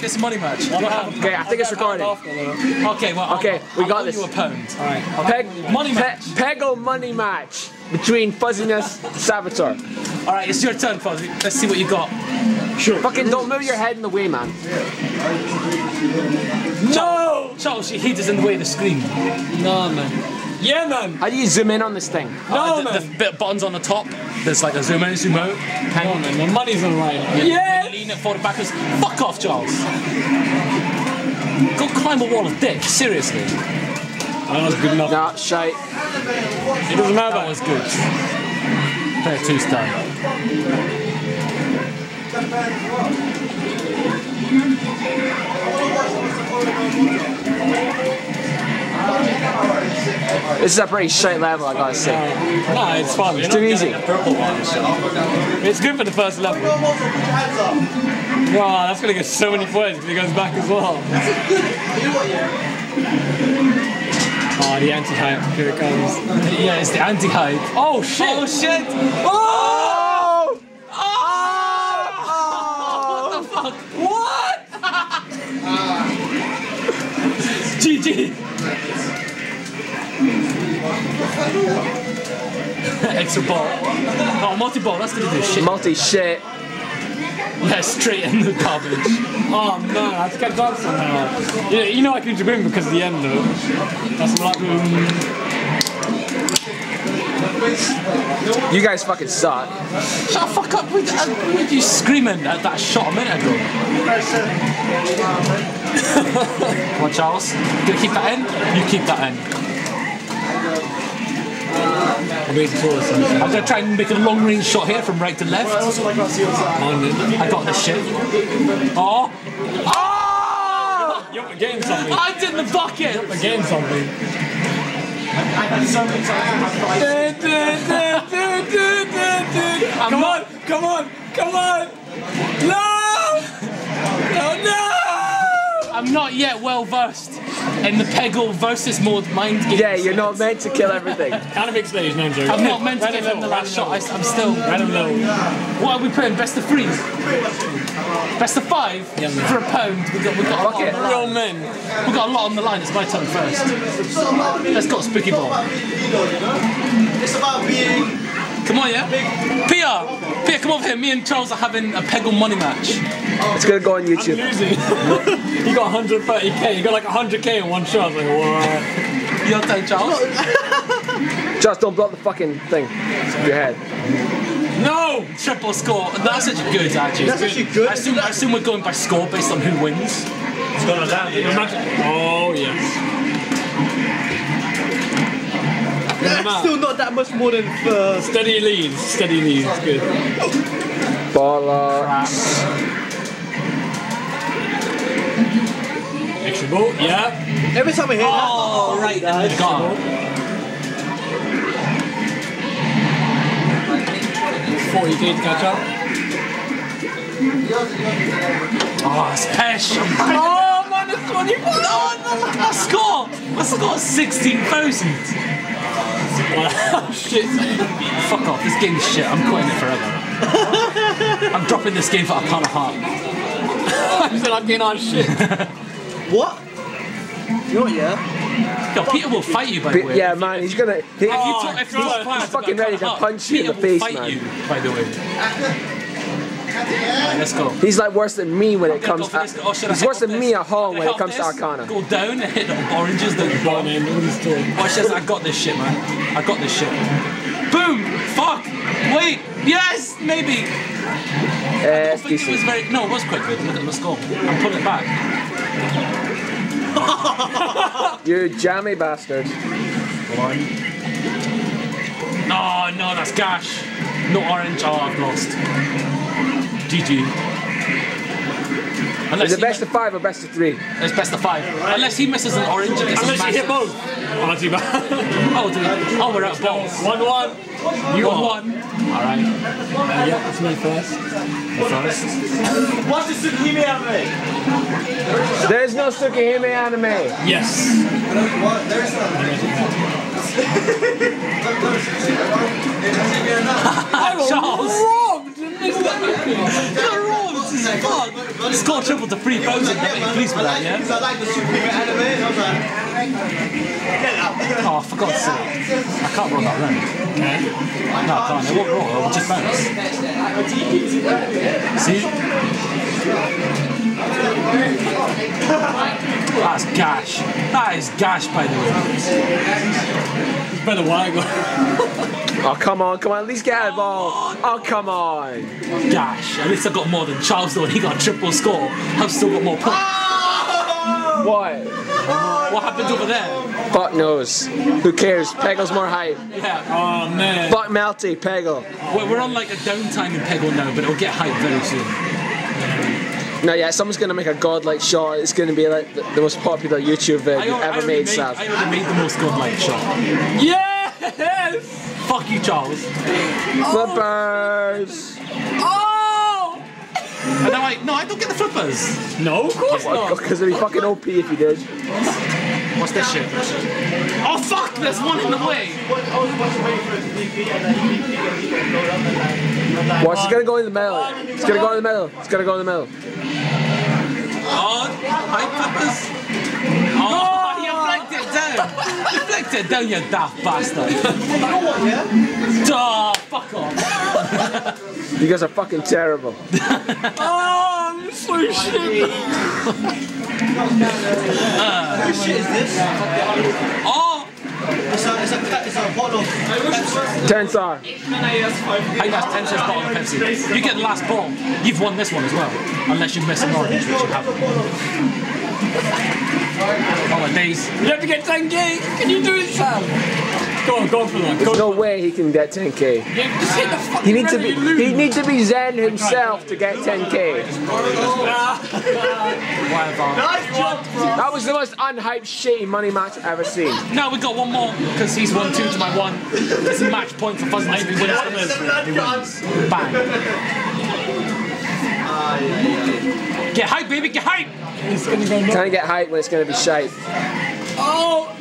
this money match. Okay, I think it's recorded. Okay, well, Okay, I'll, we got this. you a pound. Peg, Money match. Peggle money match between Fuzziness Saboteur. All right, it's your turn, Fuzzy. Let's see what you got. Sure. Fucking don't move your head in the way, man. No! Charles, your head is in the way of the screen. No, man. Yeah, man. How do you zoom in on this thing? Uh, No, the, man. the bit buttons on the top. There's like a zoom in, zoom out. Come on, man. My money's on the line. Yeah. Lean it forward backwards. Fuck off, Charles. Go climb a wall of dick. Seriously. That was good enough. Nah, shite. It doesn't matter. That was good. Fair two star. This is a pretty shite level, I gotta say. Nah, it's fun. It's too easy. It's good for the first level. Wow, that's gonna get so many points if he goes back as well. Oh, the anti-hype. Here it comes. Yeah, it's the anti-hype. Oh, shit. Oh shit! Oh! oh! oh! oh! What the fuck? What? GG. Extra ball. Oh, multi ball. That's gonna do shit. Multi shit. Yeah, straight in the garbage. Oh, man, I kept up somehow. Yeah, you know I can win because of the end, though. That's like, um, You guys fucking suck. Shut the fuck up! What were you screaming at that shot a minute ago? Watch on, Charles. You keep that in? You keep that in. I'm gonna try and make a long range shot here from right to left. Uh, I got this shit. Oh! Oh! You're forgetting something. I did the bucket! Forgetting something. I'm Come not, on, come on, come on! No! No, no! I'm not yet well versed in the Peggle versus mode mind game. Yeah, you're not meant to kill everything. Kind of explains, no joke. I'm not meant to Random give him the level, last shot. I, I'm still. Random level. What are we playing? Best of three? Best of five? Yeah. For a pound. We got, we got a lot Okay. on the line. Real men. We've got a lot on the line. It's my turn first. Let's go, Spooky Ball. It's about being Come on, yeah? Pia! Pia, come over here. Me and Charles are having a Peggle money match. It's gonna go on YouTube. Losing. he got 130k. You got like 100k in one shot. I was like, what? Your turn, Charles. Just don't block the fucking thing. with Your head. No! Triple score. That's actually good, actually. That's actually good. I assume, I assume we're going by score based on who wins. Imagine- Oh, yes. Still not that much more than first. Steady leads. Steady leads. Good. Bollocks. Extra ball. Yeah. Every time I hear that, Oh, oh right. Got him. 40k to catch up. Oh, it's Pesh. Oh, man, it's 24. No, no, my score. My score 16,000. Shit. Fuck off. This game is shit. I'm quitting it forever. I'm dropping this game for a pound of heart. I said I'm getting on shit. what? You know what, yeah? Yo, Peter will fight you, by the way. Yeah, man, he's gonna. He, If you talk, if you God. He's fucking ready to Pound of punch you in Heart, the Peter will face, fight man. you, by the way. Alright, let's go. he's like worse than me when it Gonna comes. go. Oh, he's worse than this? me at home when it off comes to this, Arcana. Go down and hit the oranges. Then Go on, man. What is? Watch this. I got this shit, man. I got this shit. Boom! Fuck! Wait! Yes! Maybe! Uh, I it's think it was very. No, it was quite good. Look at the score. I'm pulling it back. You jammy bastard. No, no, that's gash. No orange. Oh, I've lost. GG. Is it best of five or best of three? it's best of five. Unless he misses an orange and it's Unless you hit both. Oh, not too bad. Oh, dude. Oh, we're out of balls. 1 1. You won one. Alright. Uh, yeah, that's me first. First. What's the Tsukihime anime? There's no Tsukihime anime. Yes. Charles. Robbed! Missed everything. Wrong. Charles is fuck. Score triple to 3,000. I'm pleased with that, yeah? I like the Super anime. I Oh, for God's sake. I can't roll that round. No, I can't. It won't roll. It will just bounce. See? That's gash. That is gash, by the way. It's been a while ago. Oh, come on, come on, at least get a ball. Oh, come on. Gash. At least I got more than Charles though, and he got a triple score. I've still got more points. What? What happened over there? Fuck knows. Who cares? Peggle's more hype. Yeah. Oh man. Fuck Melty, Peggle. We're, we're on like a downtime in Peggle now, but it'll get hyped very soon. No, yeah, someone's gonna make a godlike shot. It's gonna be like the, the most popular YouTube vid you've al- I ever made, made, Sav. I already made the most godlike shot. Yes! Fuck you, Charles. Flippers! Oh! And I'm like, no, I don't get the flippers. No, of course oh not. Because it'd be fucking OP if you did. What's this shit? Oh fuck, there's one in the way. Watch, it's gonna go in the middle. It's gonna go in the middle. It's gonna go in the middle. Oh, hi flippers. Oh, you flicked it down. You flicked it down, you daft bastard. Duh, fuck off. You guys are fucking terrible. Oh, I'm so shit. Whose shit is this? Uh, Oh, It's a, it's a, cat- it's a bottle of Tensar. I 10 cents bottle of Pepsi. You get the last ball. You've won this one as well. Unless you miss an orange, which you haven't. Oh, my. You have to get 10k. Can you do it, Sam? Go go for that. Go No way he can get 10k. Yeah, just hit the He needs to be. rim, you lose. He needs to be Zen himself to get 10k. Whatever. That was the most unhyped shitty money match I've ever seen. No, we got one more because he's won two to my one. It's a match point for Fuzzy. He wins this. He wins. Bang. Get hype, baby, get hype! It's gonna go Can I get hyped when it's gonna be shite? Oh! Oh!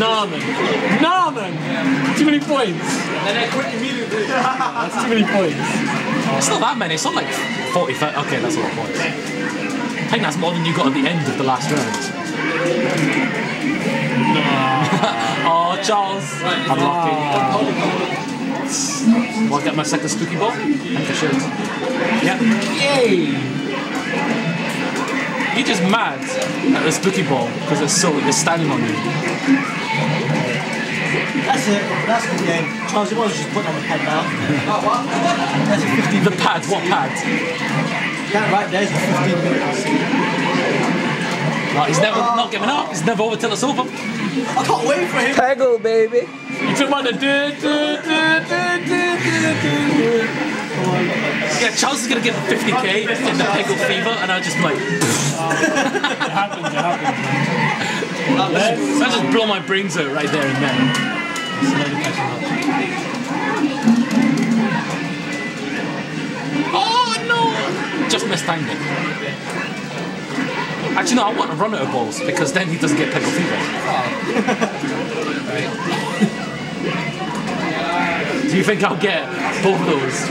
Nah, man. Nah, man. Too many points. And I quit immediately. That's too many points. It's not that many, it's not like 40, 30. Okay, that's a lot of points. I think that's more than you got at the end of the last round. oh, Charles. Unlucky. Ah. Will I get my second spooky ball? I think I should. Yeah. Yay! You're just mad at the spooky ball because it's so it's standing on you. That's it. That's the game. Charles, you want to just put on the pad now. That's a 15 The pad, what pad? That right there is a 15 minute. Right, he's never not giving up. He's never over till it's over. I can't wait for him. Peggle, baby. You took my. Yeah, Charles is gonna get 50k in the Peggle fever, and I'll just be like, Happens, it happens. I just blew my brains out right there and then. Oh no! Just mistimed it. Actually, no, I want to run out of balls because then he doesn't get Peggle fever. Do you think I'll get both of those?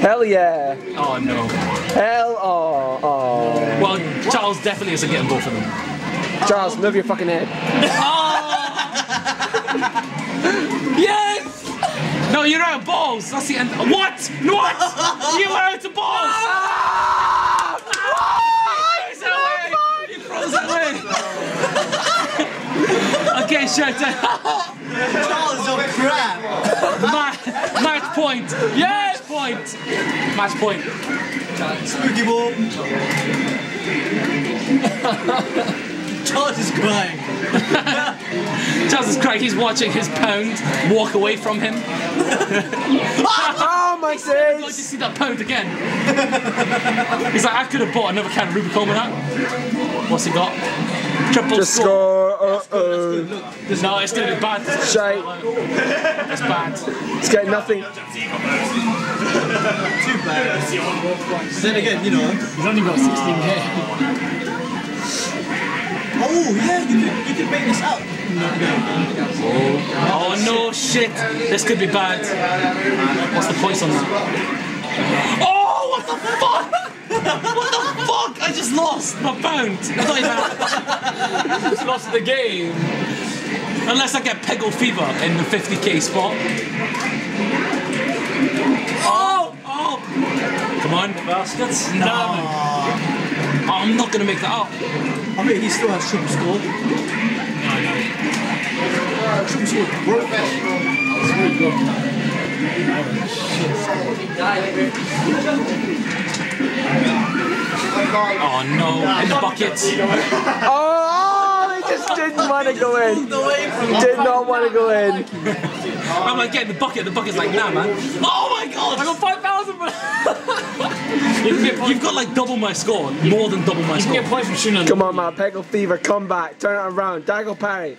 Hell yeah. Oh no. Hell oh oh. Well, Charles definitely isn't getting both of them. Charles, move your fucking head. oh! Yes! No, you're out of balls. That's the end. What? What? you are out of balls. Ah! He throws it away. He throws it away. okay, shut up. Charles, you're crap. Ma- match point. Yes, point. Match point. Spooky ball. Charles is crying. Charles is crying. He's watching his pound walk away from him. Oh my I'm going to see that pound again. He's like, I could have bought another can of Rubicon with that. What's he got? Triple Just score. score. Uh oh. No, it's going to be bad. Shite. It's bad. It's getting nothing. Too bad. Then again, you know. He's only got 16k. Oh yeah, you can, you could make this out. Oh no, shit. This could be bad. What's the points on that? Oh, what the fuck? What the fuck? I just lost my pound. I don't even Just lost the game. Unless I get Peggle Fever in the 50k spot. Oh! Oh! Come on. Bastards. No. Oh, I'm not gonna make that up. I mean, he still has triple score. Triple score. World best. Oh Oh, no, in the buckets. Oh, he just didn't want to go in. Did not want to go in. I'm like, get in the bucket. The bucket's like, nah, man. Oh my god! I got 5,000 but you've, you've got like double my score, more than double my score. You can get score. points from shooting Come on, man. Peggle Fever, come back. Turn it around. Daggle parry.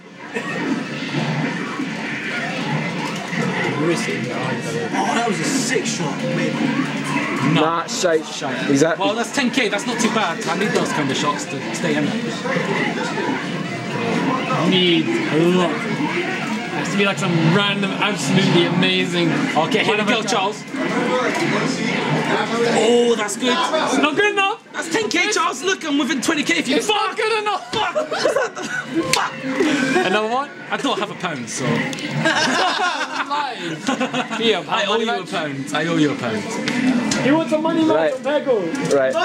Oh, that was a sick shot, man. Nah, shite. He's at. Well, that's 10k. That's not too bad. I need those kind of shots to stay in it. need a lot. It has to be like some random, absolutely amazing. Okay, here we go, Charles. Oh, that's good. It's not good enough. That's 10k, Charles. Look, I'm within 20k. If you It's not good enough. fuck. Another one. I don't have a pound, so Live. Here, I owe you a pound. I owe you a pound. He wants a money Right. match from Peggle. Right.